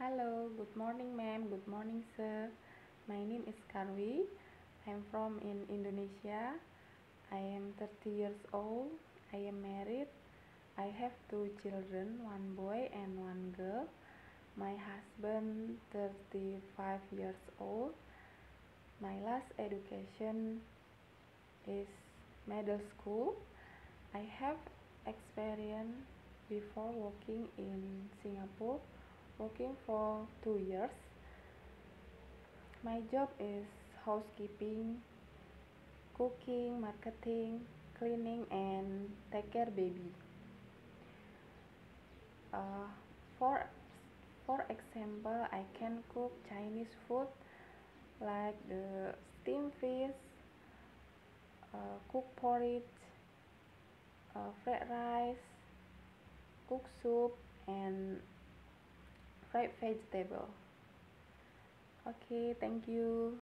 Hello, good morning ma'am, good morning sir. My name is Karwi. I'm from in Indonesia. I am 30 years old. I am married. I have two children, one boy and one girl. My husband 35 years old. My last education is middle school. I have experience before working in Singapore working for two years. My job is housekeeping, cooking, marketing, cleaning, and take care baby. Uh, for for example, I can cook Chinese food like the steamed fish, uh, cook porridge, uh, fried rice, cook soup, and fried vegetable okay thank you